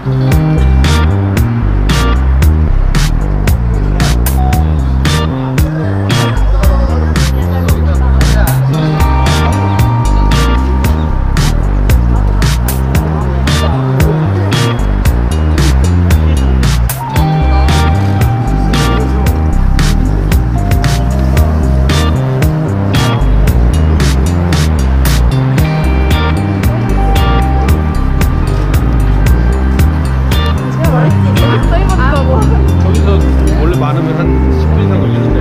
Mm-hmm. 그러면 한 10분 이상 걸리는데